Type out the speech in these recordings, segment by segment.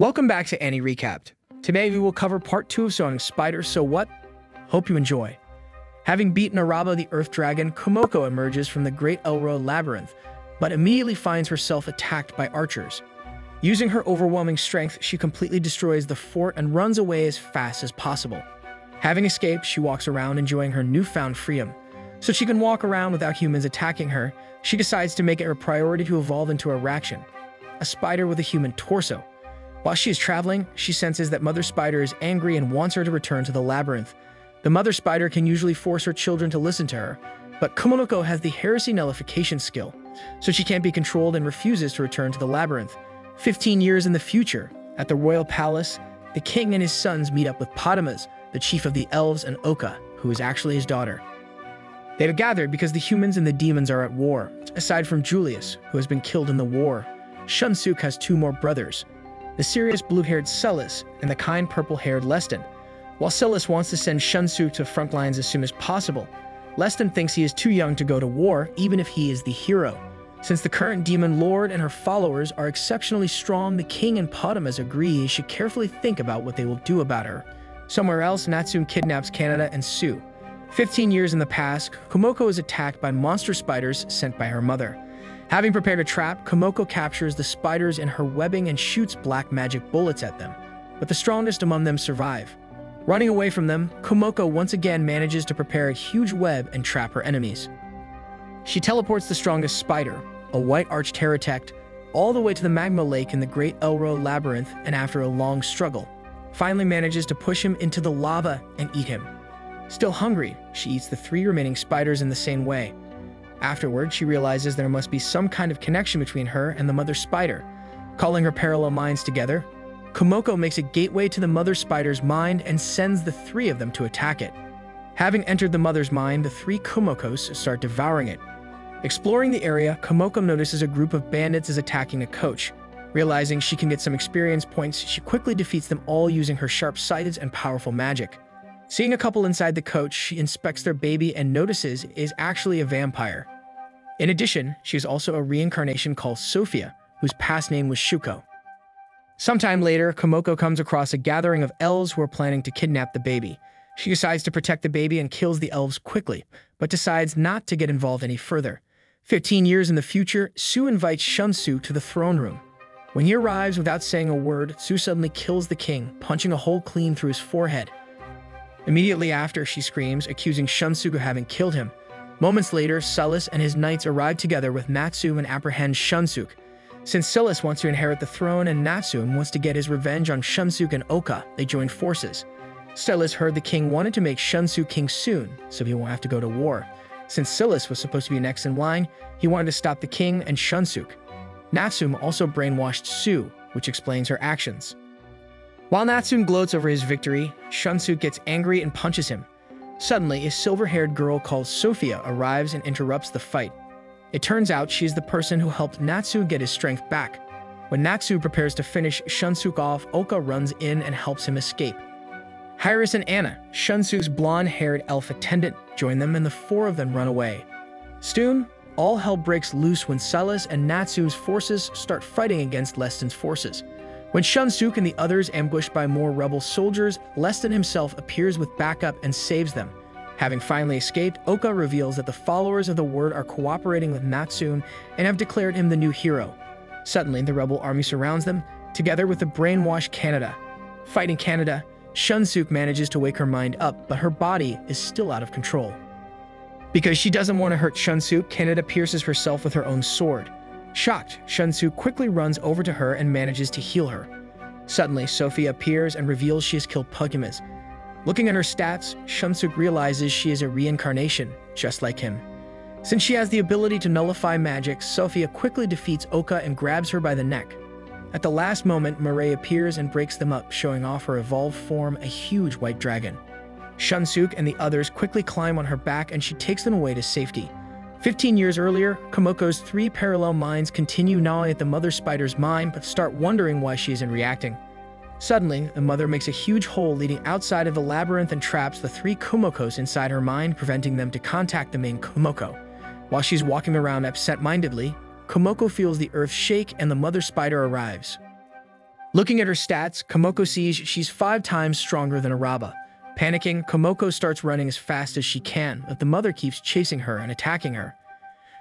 Welcome back to Ani ReCapped. Today we will cover part 2 of So I'm a Spider So What? Hope you enjoy. Having beaten Araba the Earth Dragon, Komoko emerges from the Great Elroe Labyrinth, but immediately finds herself attacked by archers. Using her overwhelming strength, she completely destroys the fort and runs away as fast as possible. Having escaped, she walks around enjoying her newfound freedom. So she can walk around without humans attacking her, she decides to make it her priority to evolve into a Arachne, a spider with a human torso. While she is traveling, she senses that Mother Spider is angry and wants her to return to the labyrinth. The Mother Spider can usually force her children to listen to her, but Kumonoko has the heresy nullification skill, so she can't be controlled and refuses to return to the labyrinth. Fifteen years in the future, at the royal palace, the king and his sons meet up with Potimas, the chief of the elves, and Oka, who is actually his daughter. They have gathered because the humans and the demons are at war. Aside from Julius, who has been killed in the war, Shunsuke has two more brothers, the serious blue-haired Celis and the kind purple-haired Leston. While Celis wants to send Shunsuke to front lines as soon as possible, Leston thinks he is too young to go to war even if he is the hero. Since the current demon lord and her followers are exceptionally strong, the king and Potimas agree he should carefully think about what they will do about her. Somewhere else, Natsume kidnaps Kanata and Sue. 15 years in the past, Komoko is attacked by monster spiders sent by her mother. Having prepared a trap, Komoko captures the spiders in her webbing and shoots black magic bullets at them, but the strongest among them survive. Running away from them, Komoko once again manages to prepare a huge web and trap her enemies. She teleports the strongest spider, a white arched Taratect, all the way to the magma lake in the Great Elroe Labyrinth and after a long struggle, finally manages to push him into the lava and eat him. Still hungry, she eats the three remaining spiders in the same way, Afterward, she realizes there must be some kind of connection between her and the mother spider. Calling her parallel minds together, Komoko makes a gateway to the mother spider's mind and sends the three of them to attack it. Having entered the mother's mind, the three Komokos start devouring it. Exploring the area, Komoko notices a group of bandits is attacking a coach. Realizing she can get some experience points, she quickly defeats them all using her sharp-sighted and powerful magic. Seeing a couple inside the coach, she inspects their baby and notices is actually a vampire. In addition, she is also a reincarnation called Sophia, whose past name was Shuko. Sometime later, Komoko comes across a gathering of elves who are planning to kidnap the baby. She decides to protect the baby and kills the elves quickly, but decides not to get involved any further. Fifteen years in the future, Sue invites Shunsu to the throne room. When he arrives without saying a word, Sue suddenly kills the king, punching a hole clean through his forehead. Immediately after, she screams, accusing Shunsuke of having killed him. Moments later, Celis and his knights arrive together with Natsume and apprehend Shunsuke. Since Celis wants to inherit the throne and Natsume wants to get his revenge on Shunsuke and Oka, they join forces. Celis heard the king wanted to make Shunsuke king soon, so he won't have to go to war. Since Celis was supposed to be next in line, he wanted to stop the king and Shunsuke. Natsume also brainwashed Sue, which explains her actions. While Natsume gloats over his victory, Shunsu gets angry and punches him. Suddenly, a silver-haired girl called Sophia arrives and interrupts the fight. It turns out she is the person who helped Natsu get his strength back. When Natsu prepares to finish Shunsuke off, Oka runs in and helps him escape. Hyrince and Anna, Shunsuke's blonde-haired elf attendant, join them and the four of them run away. Soon, all hell breaks loose when Celis and Natsu's forces start fighting against Leston's forces. When Shunsuke and the others ambushed by more rebel soldiers, Leston himself appears with backup and saves them. Having finally escaped, Oka reveals that the followers of the Word are cooperating with Natsume and have declared him the new hero. Suddenly, the rebel army surrounds them, together with the brainwashed Kanata. Fighting Kanata, Shunsuke manages to wake her mind up, but her body is still out of control. Because she doesn't want to hurt Shunsuke, Kanata pierces herself with her own sword. Shocked, Shunsu quickly runs over to her and manages to heal her. Suddenly, Sophia appears and reveals she has killed Potimas. Looking at her stats, Shunsuke realizes she is a reincarnation, just like him. Since she has the ability to nullify magic, Sophia quickly defeats Oka and grabs her by the neck. At the last moment, Mireille appears and breaks them up, showing off her evolved form, a huge white dragon. Shunsuke and the others quickly climb on her back and she takes them away to safety. Fifteen years earlier, Komoko's three parallel minds continue gnawing at the mother spider's mind but start wondering why she isn't reacting. Suddenly, the mother makes a huge hole leading outside of the labyrinth and traps the three Komokos inside her mind, preventing them to contact the main Komoko. While she's walking around absent-mindedly, Komoko feels the earth shake and the mother spider arrives. Looking at her stats, Komoko sees she's five times stronger than Araba. Panicking, Komoko starts running as fast as she can, but the mother keeps chasing her and attacking her.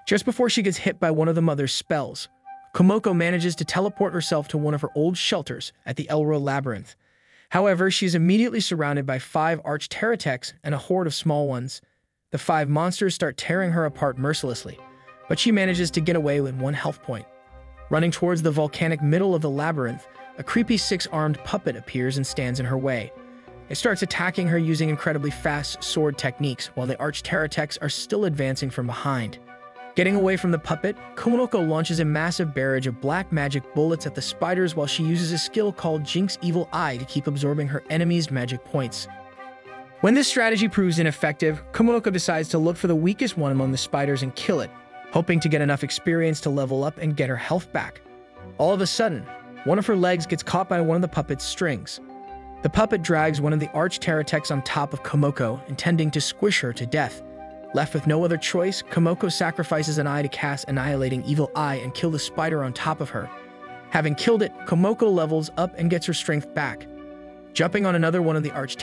Just before she gets hit by one of the mother's spells, Komoko manages to teleport herself to one of her old shelters at the Elroe Labyrinth. However, she is immediately surrounded by five arch Taratects and a horde of small ones. The five monsters start tearing her apart mercilessly, but she manages to get away with one health point. Running towards the volcanic middle of the labyrinth, a creepy six-armed puppet appears and stands in her way. It starts attacking her using incredibly fast sword techniques while the Arch are still advancing from behind. Getting away from the puppet, Komoko launches a massive barrage of black magic bullets at the spiders while she uses a skill called Jinx Evil Eye to keep absorbing her enemies' magic points. When this strategy proves ineffective, Komoko decides to look for the weakest one among the spiders and kill it, hoping to get enough experience to level up and get her health back. All of a sudden, one of her legs gets caught by one of the puppet's strings. The puppet drags one of the arch on top of Komoko, intending to squish her to death. Left with no other choice, Komoko sacrifices an eye to cast Annihilating Evil Eye and kill the spider on top of her. Having killed it, Komoko levels up and gets her strength back. Jumping on another one of the Arch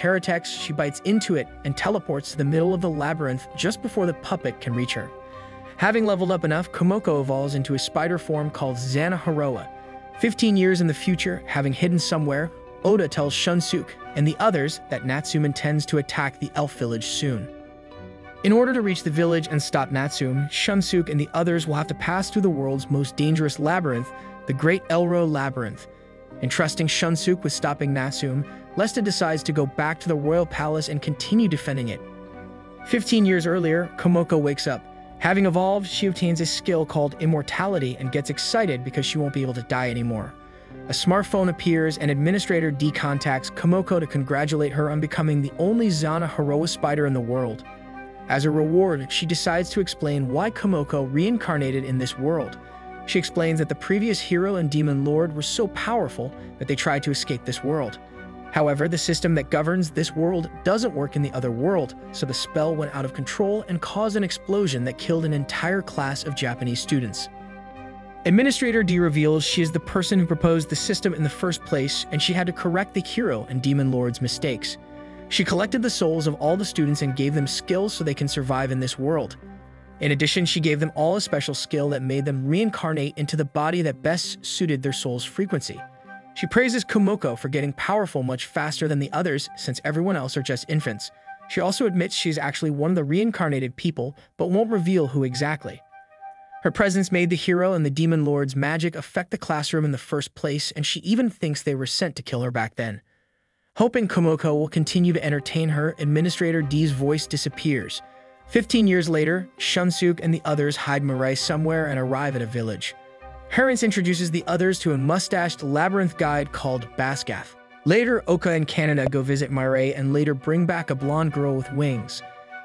she bites into it and teleports to the middle of the labyrinth just before the puppet can reach her. Having leveled up enough, Komoko evolves into a spider form called Zana Horowa. 15 years in the future, having hidden somewhere, Oda tells Shunsuke and the others that Natsume intends to attack the elf village soon. In order to reach the village and stop Natsume, Shunsuke and the others will have to pass through the world's most dangerous labyrinth, the Great Elroe Labyrinth. Entrusting Shunsuke with stopping Natsume, Lesta decides to go back to the royal palace and continue defending it. Fifteen years earlier, Komoko wakes up. Having evolved, she obtains a skill called Immortality and gets excited because she won't be able to die anymore. A smartphone appears and Administrator D contacts Komoko to congratulate her on becoming the only Zana Horowa spider in the world. As a reward, she decides to explain why Komoko reincarnated in this world. She explains that the previous hero and demon lord were so powerful that they tried to escape this world. However, the system that governs this world doesn't work in the other world, so the spell went out of control and caused an explosion that killed an entire class of Japanese students. Administrator D reveals she is the person who proposed the system in the first place, and she had to correct the hero and demon lord's mistakes. She collected the souls of all the students and gave them skills so they can survive in this world. In addition, she gave them all a special skill that made them reincarnate into the body that best suited their soul's frequency. She praises Komoko for getting powerful much faster than the others since everyone else are just infants. She also admits she's actually one of the reincarnated people, but won't reveal who exactly. Her presence made the hero and the demon lord's magic affect the classroom in the first place, and she even thinks they were sent to kill her back then. Hoping Komoko will continue to entertain her, Administrator D's voice disappears. Fifteen years later, Shunsuke and the others hide Mirai somewhere and arrive at a village. Hyrince introduces the others to a mustached labyrinth guide called Basgath. Later, Oka and Kanata go visit Mirai and later bring back a blonde girl with wings.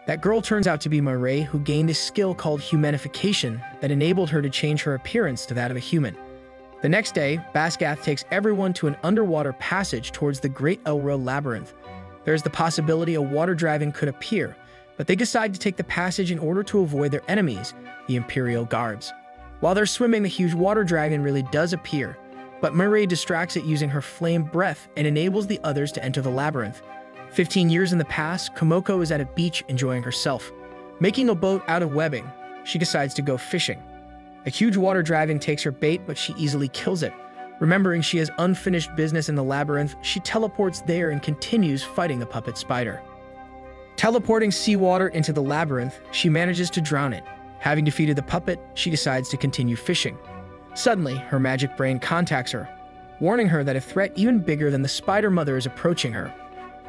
That girl turns out to be Mirai, who gained a skill called humanification that enabled her to change her appearance to that of a human. The next day, Basgath takes everyone to an underwater passage towards the Great Elroe Labyrinth. There is the possibility a water dragon could appear, but they decide to take the passage in order to avoid their enemies, the Imperial Guards. While they're swimming, the huge water dragon really does appear, but Mirai distracts it using her flame breath and enables the others to enter the labyrinth. 15 years in the past, Komoko is at a beach enjoying herself. Making a boat out of webbing, she decides to go fishing. A huge water dragon takes her bait, but she easily kills it. Remembering she has unfinished business in the labyrinth, she teleports there and continues fighting the puppet spider. Teleporting seawater into the labyrinth, she manages to drown it. Having defeated the puppet, she decides to continue fishing. Suddenly, her magic brain contacts her, warning her that a threat even bigger than the spider mother is approaching her.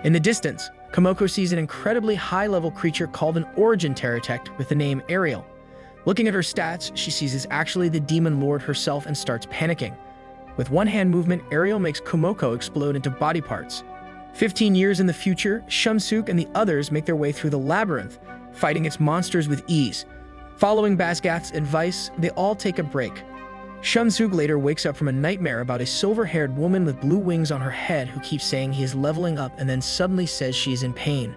In the distance, Komoko sees an incredibly high-level creature called an Origin Taratect with the name Ariel. Looking at her stats, she sees it's actually the Demon Lord herself and starts panicking. With one hand movement, Ariel makes Komoko explode into body parts. 15 years in the future, Shunsuke and the others make their way through the labyrinth, fighting its monsters with ease. Following Basgath's advice, they all take a break. Shunsuke later wakes up from a nightmare about a silver-haired woman with blue wings on her head who keeps saying he is leveling up and then suddenly says she is in pain.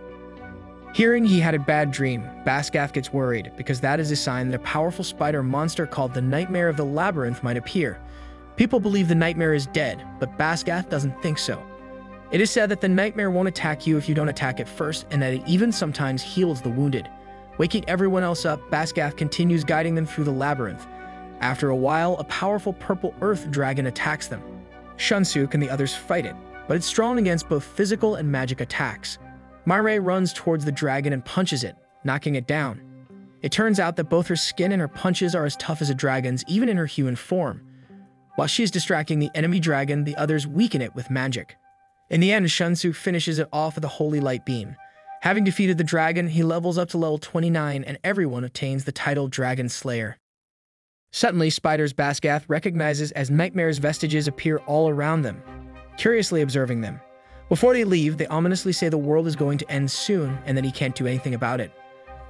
Hearing he had a bad dream, Basgath gets worried because that is a sign that a powerful spider monster called the Nightmare of the Labyrinth might appear. People believe the nightmare is dead, but Basgath doesn't think so. It is said that the nightmare won't attack you if you don't attack it first, and that it even sometimes heals the wounded. Waking everyone else up, Basgath continues guiding them through the labyrinth. After a while, a powerful purple earth dragon attacks them. Shunsuke and the others fight it, but it's strong against both physical and magic attacks. Myrei runs towards the dragon and punches it, knocking it down. It turns out that both her skin and her punches are as tough as a dragon's, even in her human form. While she is distracting the enemy dragon, the others weaken it with magic. In the end, Shunsuke finishes it off with a holy light beam. Having defeated the dragon, he levels up to level 29 and everyone obtains the title Dragon Slayer. Suddenly, Spider's Basgath recognizes as Nightmare's vestiges appear all around them, curiously observing them. Before they leave, they ominously say the world is going to end soon and that he can't do anything about it.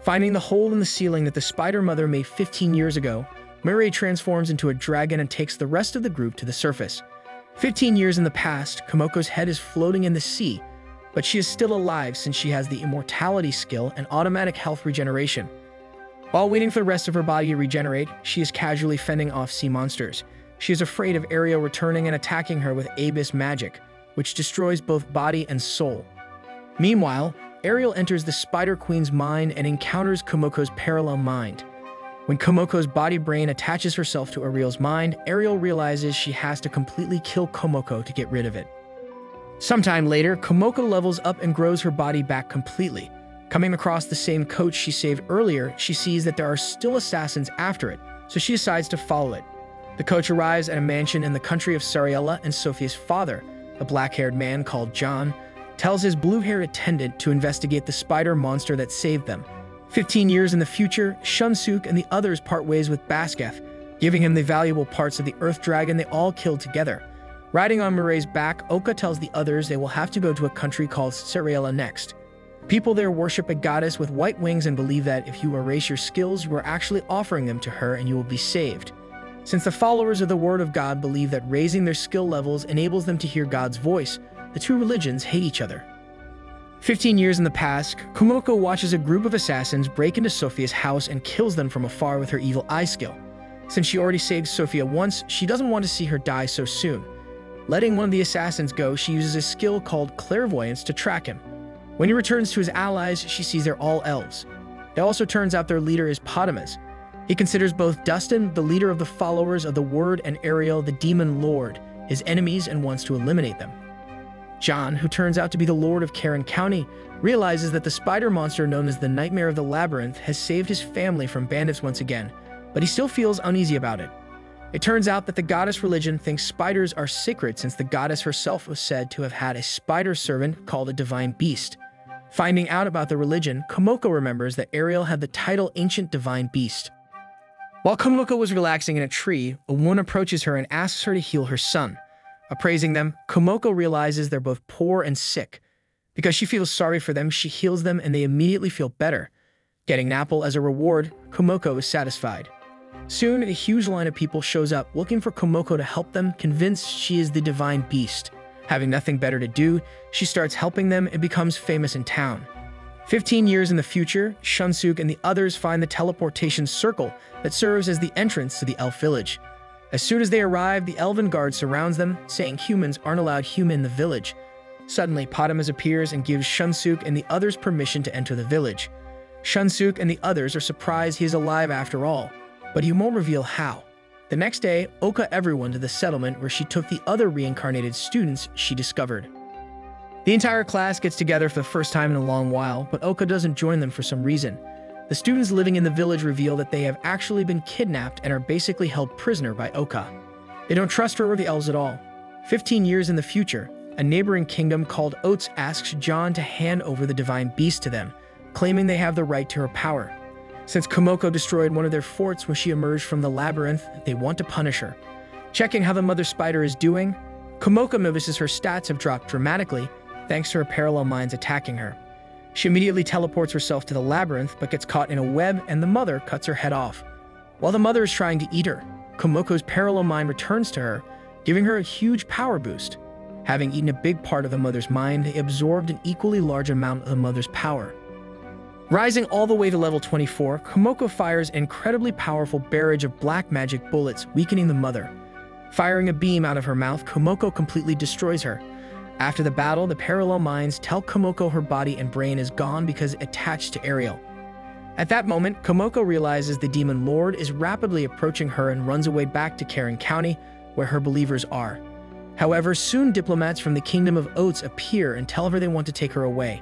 Finding the hole in the ceiling that the Spider Mother made 15 years ago, Murray transforms into a dragon and takes the rest of the group to the surface. 15 years in the past, Komoko's head is floating in the sea, but she is still alive since she has the immortality skill and automatic health regeneration. While waiting for the rest of her body to regenerate, she is casually fending off sea monsters. She is afraid of Ariel returning and attacking her with Abyss magic, which destroys both body and soul. Meanwhile, Ariel enters the Spider Queen's mind and encounters Komoko's parallel mind. When Komoko's body brain attaches herself to Ariel's mind, Ariel realizes she has to completely kill Komoko to get rid of it. Sometime later, Komoko levels up and grows her body back completely. Coming across the same coach she saved earlier, she sees that there are still assassins after it, so she decides to follow it. The coach arrives at a mansion in the country of Sariella and Sophia's father, a black-haired man called John, tells his blue-haired attendant to investigate the spider monster that saved them. Fifteen years in the future, Shunsuke and the others part ways with Basgath, giving him the valuable parts of the Earth Dragon they all killed together. Riding on Murray's back, Oka tells the others they will have to go to a country called Sariella next. People there worship a goddess with white wings and believe that if you erase your skills, you are actually offering them to her and you will be saved. Since the followers of the Word of God believe that raising their skill levels enables them to hear God's voice, the two religions hate each other. Fifteen years in the past, Komoko watches a group of assassins break into Sophia's house and kills them from afar with her evil eye skill. Since she already saved Sophia once, she doesn't want to see her die so soon. Letting one of the assassins go, she uses a skill called clairvoyance to track him. When he returns to his allies, she sees they're all elves. It also turns out their leader is Potimas, he considers both Dustin, the leader of the followers of the Word, and Ariel, the demon lord, his enemies and wants to eliminate them. John, who turns out to be the lord of Karen County, realizes that the spider monster known as the Nightmare of the Labyrinth has saved his family from bandits once again, but he still feels uneasy about it. It turns out that the goddess religion thinks spiders are sacred since the goddess herself was said to have had a spider servant called a divine beast. Finding out about the religion, Komoko remembers that Ariel had the title Ancient Divine Beast. While Komoko was relaxing in a tree, a woman approaches her and asks her to heal her son. Appraising them, Komoko realizes they're both poor and sick. Because she feels sorry for them, she heals them and they immediately feel better. Getting an apple as a reward, Komoko is satisfied. Soon, a huge line of people shows up looking for Komoko to help them, convinced she is the divine beast. Having nothing better to do, she starts helping them and becomes famous in town. Fifteen years in the future, Shunsuke and the others find the teleportation circle that serves as the entrance to the elf village. As soon as they arrive, the elven guard surrounds them, saying humans aren't allowed human in the village. Suddenly, Potimas appears and gives Shunsuke and the others permission to enter the village. Shunsuke and the others are surprised he is alive after all, but he won't reveal how. The next day, Oka everyone to the settlement where she took the other reincarnated students she discovered. The entire class gets together for the first time in a long while, but Oka doesn't join them for some reason. The students living in the village reveal that they have actually been kidnapped and are basically held prisoner by Oka. They don't trust her or the elves at all. Fifteen years in the future, a neighboring kingdom called Oats asks John to hand over the divine beast to them, claiming they have the right to her power. Since Komoko destroyed one of their forts when she emerged from the labyrinth, they want to punish her. Checking how the mother spider is doing, Komoko notices her stats have dropped dramatically thanks to her parallel minds attacking her. She immediately teleports herself to the labyrinth but gets caught in a web and the mother cuts her head off. While the mother is trying to eat her, Komoko's parallel mind returns to her, giving her a huge power boost. Having eaten a big part of the mother's mind, they absorbed an equally large amount of the mother's power. Rising all the way to level 24, Komoko fires an incredibly powerful barrage of black magic bullets, weakening the mother. Firing a beam out of her mouth, Komoko completely destroys her. After the battle, the parallel minds tell Komoko her body and brain is gone because attached to Ariel. At that moment, Komoko realizes the Demon Lord is rapidly approaching her and runs away back to Karen County, where her believers are. However, soon diplomats from the Kingdom of Oats appear and tell her they want to take her away.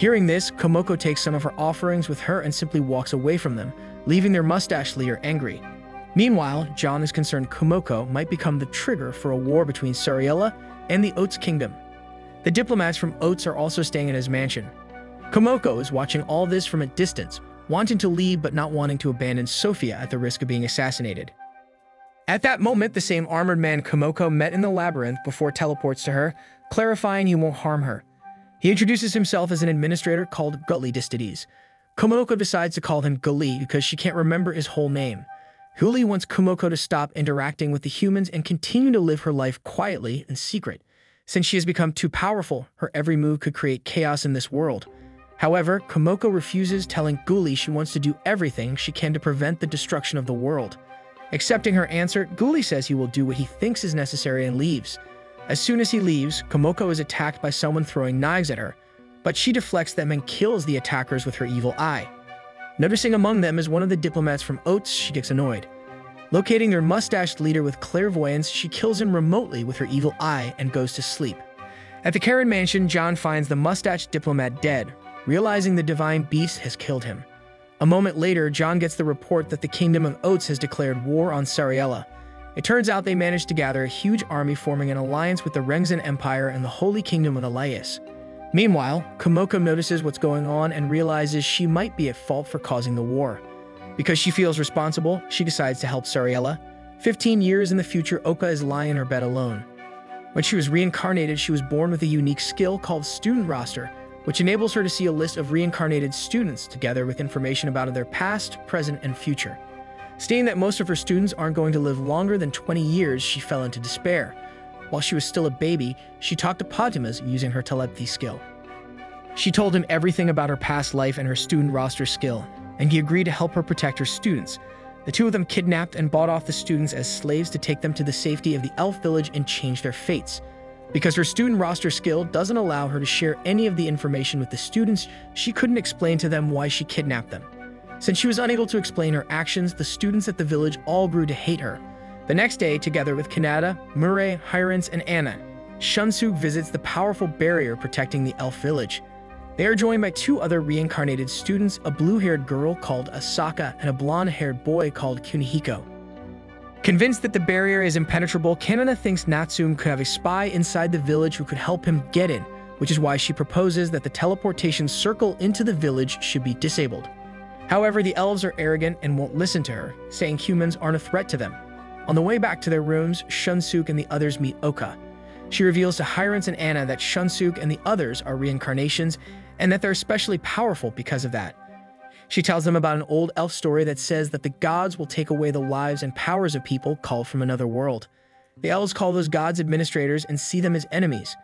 Hearing this, Komoko takes some of her offerings with her and simply walks away from them, leaving their mustache leader angry. Meanwhile, John is concerned Komoko might become the trigger for a war between Sariella and the Oats Kingdom. The diplomats from Oats are also staying in his mansion. Komoko is watching all this from a distance, wanting to leave but not wanting to abandon Sophia at the risk of being assassinated. At that moment, the same armored man Komoko met in the labyrinth before teleports to her, clarifying he won't harm her. He introduces himself as an administrator called Gully Distides. Komoko decides to call him Gully because she can't remember his whole name. Huli wants Komoko to stop interacting with the humans and continue to live her life quietly and secret. Since she has become too powerful, her every move could create chaos in this world. However, Komoko refuses, telling Guli she wants to do everything she can to prevent the destruction of the world. Accepting her answer, Guli says he will do what he thinks is necessary and leaves. As soon as he leaves, Komoko is attacked by someone throwing knives at her, but she deflects them and kills the attackers with her evil eye. Noticing among them is one of the diplomats from Oats, she gets annoyed. Locating their mustached leader with clairvoyance, she kills him remotely with her evil eye and goes to sleep. At the Karen mansion, John finds the mustached diplomat dead, realizing the divine beast has killed him. A moment later, John gets the report that the Kingdom of Oats has declared war on Sariella. It turns out they managed to gather a huge army forming an alliance with the Renxandt Empire and the Holy Kingdom of Alleus. Meanwhile, Komoko notices what's going on and realizes she might be at fault for causing the war. Because she feels responsible, she decides to help Sariella. 15 years in the future, Oka is lying in her bed alone. When she was reincarnated, she was born with a unique skill called Student Roster, which enables her to see a list of reincarnated students together with information about their past, present, and future. Seeing that most of her students aren't going to live longer than 20 years, she fell into despair. While she was still a baby, she talked to Potimas using her telepathy skill. She told him everything about her past life and her student roster skill, and he agreed to help her protect her students. The two of them kidnapped and bought off the students as slaves to take them to the safety of the elf village and change their fates. Because her student roster skill doesn't allow her to share any of the information with the students, she couldn't explain to them why she kidnapped them. Since she was unable to explain her actions, the students at the village all grew to hate her. The next day, together with Kanata, Murray, Hyrince, and Anna, Shunsuke visits the powerful barrier protecting the elf village. They are joined by two other reincarnated students, a blue-haired girl called Asaka and a blonde-haired boy called Kunihiko. Convinced that the barrier is impenetrable, Kanata thinks Natsume could have a spy inside the village who could help him get in, which is why she proposes that the teleportation circle into the village should be disabled. However, the elves are arrogant and won't listen to her, saying humans aren't a threat to them. On the way back to their rooms, Shunsuke and the others meet Oka. She reveals to Hyrince and Anna that Shunsuke and the others are reincarnations and that they're especially powerful because of that. She tells them about an old elf story that says that the gods will take away the lives and powers of people called from another world. The elves call those gods administrators and see them as enemies.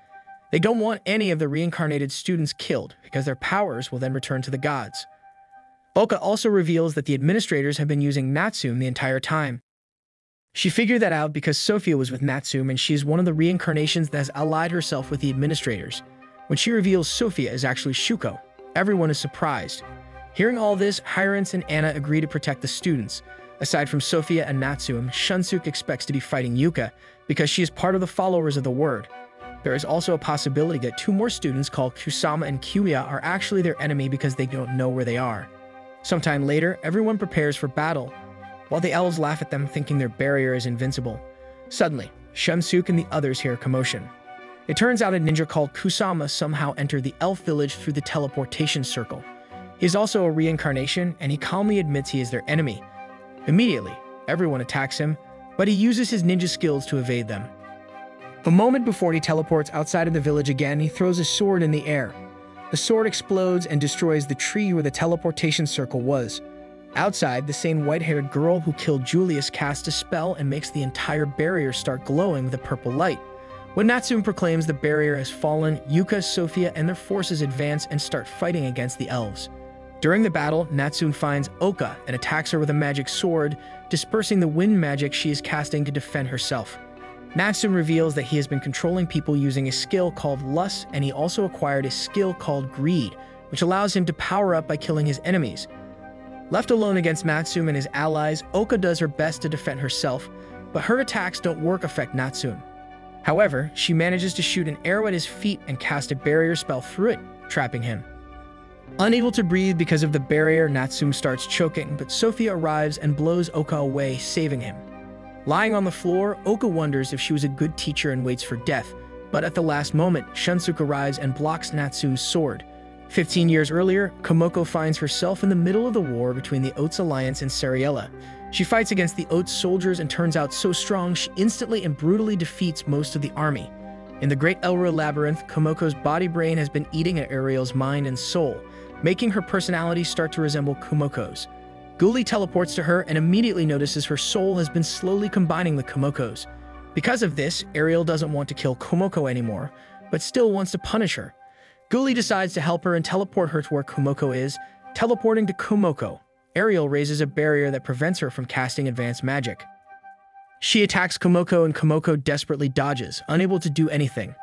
They don't want any of the reincarnated students killed because their powers will then return to the gods. Oka also reveals that the administrators have been using Natsume the entire time, she figured that out because Sophia was with Natsume and she is one of the reincarnations that has allied herself with the administrators. When she reveals Sophia is actually Shuko, everyone is surprised. Hearing all this, Hyrince and Anna agree to protect the students. Aside from Sophia and Natsume, Shunsuke expects to be fighting Yuka because she is part of the followers of the word. There is also a possibility that two more students called Kusama and Kyuya are actually their enemy because they don't know where they are. Sometime later, everyone prepares for battle, while the elves laugh at them thinking their barrier is invincible. Suddenly, Shunsuke and the others hear a commotion. It turns out a ninja called Kusama somehow entered the elf village through the teleportation circle. He is also a reincarnation, and he calmly admits he is their enemy. Immediately, everyone attacks him, but he uses his ninja skills to evade them. A moment before he teleports outside of the village again, he throws a sword in the air. The sword explodes and destroys the tree where the teleportation circle was. Outside, the same white-haired girl who killed Julius casts a spell and makes the entire barrier start glowing with a purple light. When Natsume proclaims the barrier has fallen, Yuka, Sophia, and their forces advance and start fighting against the elves. During the battle, Natsume finds Oka and attacks her with a magic sword, dispersing the wind magic she is casting to defend herself. Natsume reveals that he has been controlling people using a skill called Lust, and he also acquired a skill called Greed, which allows him to power up by killing his enemies. Left alone against Natsume and his allies, Oka does her best to defend herself, but her attacks don't work affect Natsume. However, she manages to shoot an arrow at his feet and cast a barrier spell through it, trapping him. Unable to breathe because of the barrier, Natsume starts choking, but Sophia arrives and blows Oka away, saving him. Lying on the floor, Oka wonders if she was a good teacher and waits for death, but at the last moment, Shunsuke arrives and blocks Natsu's sword. Fifteen years earlier, Komoko finds herself in the middle of the war between the Oats Alliance and Sariella. She fights against the Oats soldiers and turns out so strong she instantly and brutally defeats most of the army. In the Great Elroe Labyrinth, Komoko's body brain has been eating at Ariel's mind and soul, making her personality start to resemble Komoko's. Guli teleports to her and immediately notices her soul has been slowly combining with Komoko's. Because of this, Ariel doesn't want to kill Komoko anymore, but still wants to punish her. Guli decides to help her and teleport her to where Komoko is. Teleporting to Komoko, Ariel raises a barrier that prevents her from casting advanced magic. She attacks Komoko and Komoko desperately dodges, unable to do anything.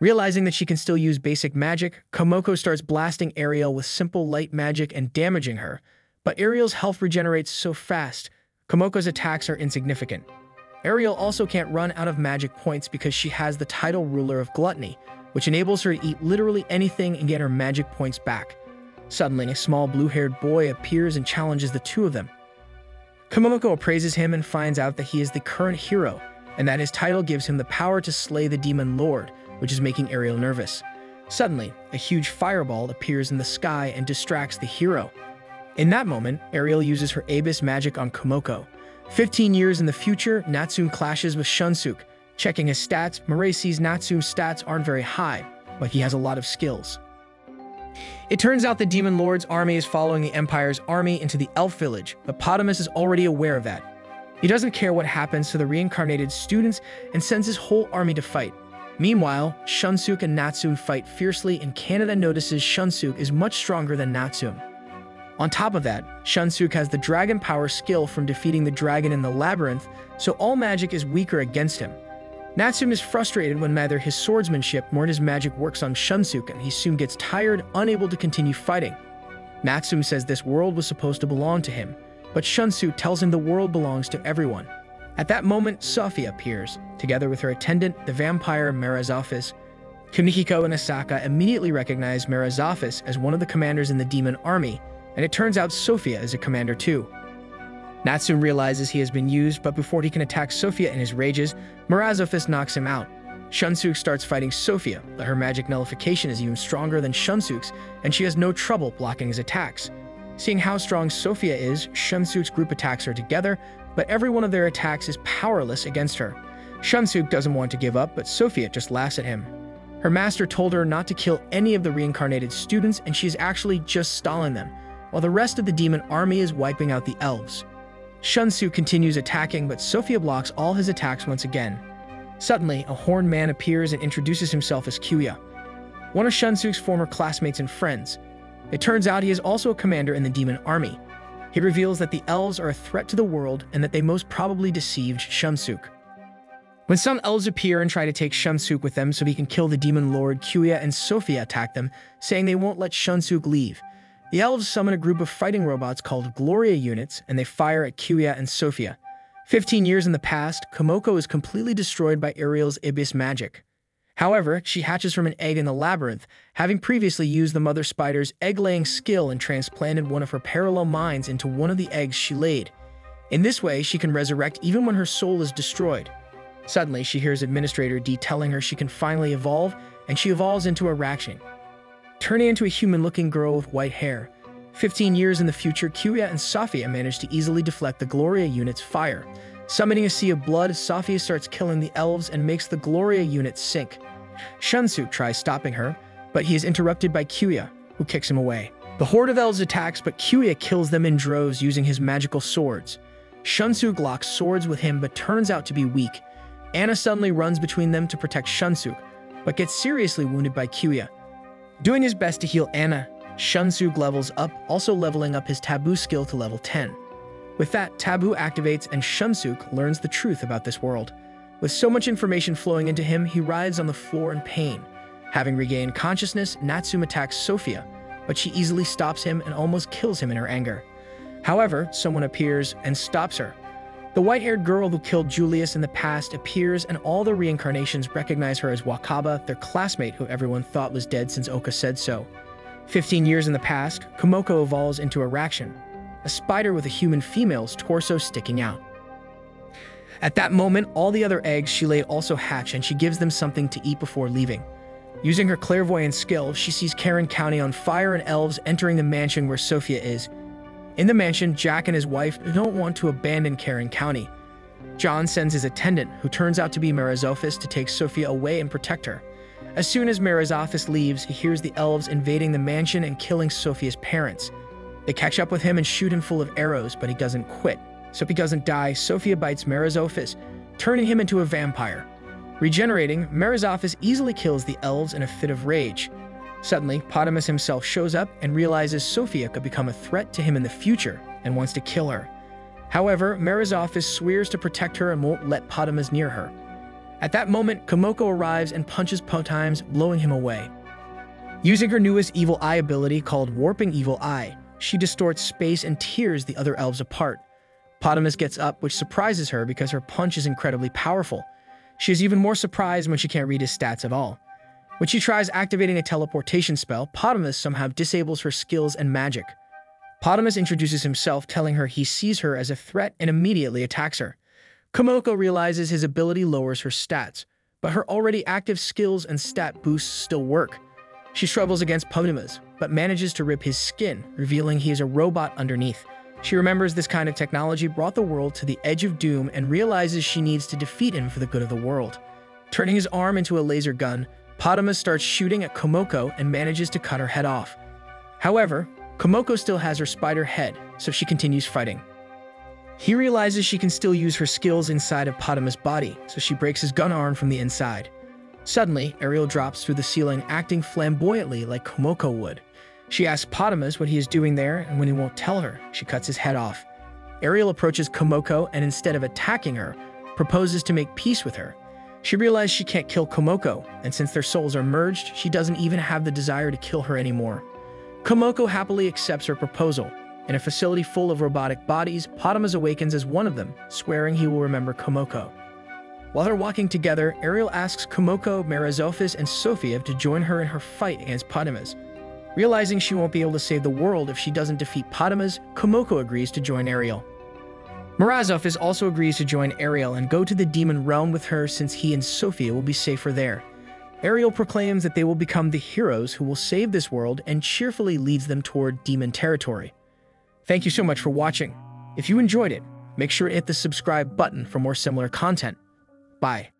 Realizing that she can still use basic magic, Komoko starts blasting Ariel with simple light magic and damaging her, but Ariel's health regenerates so fast, Komoko's attacks are insignificant. Ariel also can't run out of magic points because she has the title Ruler of Gluttony, which enables her to eat literally anything and get her magic points back. Suddenly, a small blue-haired boy appears and challenges the two of them. Komoko appraises him and finds out that he is the current hero, and that his title gives him the power to slay the Demon Lord, which is making Ariel nervous. Suddenly, a huge fireball appears in the sky and distracts the hero, in that moment, Ariel uses her Abyss magic on Komoko. 15 years in the future, Natsume clashes with Shunsuke. Checking his stats, Mirai sees Natsume's stats aren't very high, but he has a lot of skills. It turns out the Demon Lord's army is following the Empire's army into the Elf Village, but Potimas is already aware of that. He doesn't care what happens to the reincarnated students and sends his whole army to fight. Meanwhile, Shunsuke and Natsume fight fiercely and Kanata notices Shunsuke is much stronger than Natsume. On top of that, Shunsuke has the dragon power skill from defeating the dragon in the labyrinth, so all magic is weaker against him. Natsume is frustrated when neither his swordsmanship nor his magic works on Shunsuke, and he soon gets tired, unable to continue fighting. Natsume says this world was supposed to belong to him, but Shunsuke tells him the world belongs to everyone. At that moment, Sophia appears, together with her attendant, the vampire Merazophis. Kunihiko and Asaka immediately recognize Merazophis as one of the commanders in the demon army, and it turns out Sophia is a commander too. Natsume realizes he has been used, but before he can attack Sophia in his rages, Merazophis knocks him out. Shunsuke starts fighting Sophia, but her magic nullification is even stronger than Shunsuke's, and she has no trouble blocking his attacks. Seeing how strong Sophia is, Shunsuke's group attacks her together, but every one of their attacks is powerless against her. Shunsuke doesn't want to give up, but Sophia just laughs at him. Her master told her not to kill any of the reincarnated students, and she is actually just stalling them, while the rest of the demon army is wiping out the elves. Shunsu continues attacking, but Sophia blocks all his attacks once again. Suddenly, a horned man appears and introduces himself as Kyuya, one of Shunsuke's former classmates and friends. It turns out he is also a commander in the demon army. He reveals that the elves are a threat to the world and that they most probably deceived Shunsuke. When some elves appear and try to take Shunsuke with them so he can kill the demon lord, Kyuya and Sophia attack them, saying they won't let Shunsuke leave. The elves summon a group of fighting robots called Gloria units, and they fire at Kyuya and Sophia. Fifteen years in the past, Komoko is completely destroyed by Ariel's Abyss magic. However, she hatches from an egg in the labyrinth, having previously used the mother spider's egg-laying skill and transplanted one of her parallel minds into one of the eggs she laid. In this way, she can resurrect even when her soul is destroyed. Suddenly, she hears Administrator D telling her she can finally evolve, and she evolves into a Rakshin turning into a human-looking girl with white hair. Fifteen years in the future, Kyuya and Sophia manage to easily deflect the Gloria unit's fire. Summoning a sea of blood, Sophia starts killing the elves and makes the Gloria unit sink. Shunsuke tries stopping her, but he is interrupted by Kyuya, who kicks him away. The horde of elves attacks, but Kyuya kills them in droves using his magical swords. Shunsuke locks swords with him, but turns out to be weak. Anna suddenly runs between them to protect Shunsuke, but gets seriously wounded by Kyuya. Doing his best to heal Anna, Shunsuke levels up, also leveling up his Taboo skill to level 10. With that, Taboo activates and Shunsuke learns the truth about this world. With so much information flowing into him, he writhes on the floor in pain. Having regained consciousness, Natsume attacks Sophia, but she easily stops him and almost kills him in her anger. However, someone appears and stops her. The white-haired girl who killed Julius in the past appears and all the reincarnations recognize her as Wakaba, their classmate who everyone thought was dead since Oka said so. Fifteen years in the past, Komoko evolves into a Arachne, a spider with a human female's torso sticking out. At that moment, all the other eggs she laid also hatch and she gives them something to eat before leaving. Using her clairvoyant skill, she sees Karen County on fire and elves entering the mansion where Sophia is. In the mansion, Jack and his wife don't want to abandon Karen County. John sends his attendant, who turns out to be Merazophis, to take Sophia away and protect her. As soon as Merazophis leaves, he hears the elves invading the mansion and killing Sophia's parents. They catch up with him and shoot him full of arrows, but he doesn't quit. So if he doesn't die, Sophia bites Merazophis, turning him into a vampire. Regenerating, Merazophis easily kills the elves in a fit of rage. Suddenly, Potimas himself shows up and realizes Sophia could become a threat to him in the future and wants to kill her. However, Merazophis swears to protect her and won't let Potimas near her. At that moment, Komoko arrives and punches Potimas, blowing him away. Using her newest evil eye ability called Warping Evil Eye, she distorts space and tears the other elves apart. Potimas gets up, which surprises her because her punch is incredibly powerful. She is even more surprised when she can't read his stats at all. When she tries activating a teleportation spell, Potimas somehow disables her skills and magic. Potimas introduces himself, telling her he sees her as a threat and immediately attacks her. Komoko realizes his ability lowers her stats, but her already active skills and stat boosts still work. She struggles against Potimas, but manages to rip his skin, revealing he is a robot underneath. She remembers this kind of technology brought the world to the edge of doom and realizes she needs to defeat him for the good of the world. Turning his arm into a laser gun, Potimas starts shooting at Komoko and manages to cut her head off. However, Komoko still has her spider head, so she continues fighting. He realizes she can still use her skills inside of Potimas' body, so she breaks his gun arm from the inside. Suddenly, Ariel drops through the ceiling, acting flamboyantly like Komoko would. She asks Potimas what he is doing there, and when he won't tell her, she cuts his head off. Ariel approaches Komoko and instead of attacking her, proposes to make peace with her. She realizes she can't kill Komoko, and since their souls are merged, she doesn't even have the desire to kill her anymore. Komoko happily accepts her proposal. In a facility full of robotic bodies, Potimas awakens as one of them, swearing he will remember Komoko. While they're walking together, Ariel asks Komoko, Merazophis, and Sophia to join her in her fight against Potimas. Realizing she won't be able to save the world if she doesn't defeat Potimas, Komoko agrees to join Ariel. Merazophis also agrees to join Ariel and go to the demon realm with her since he and Sophia will be safer there. Ariel proclaims that they will become the heroes who will save this world and cheerfully leads them toward demon territory. Thank you so much for watching. If you enjoyed it, make sure to hit the subscribe button for more similar content. Bye.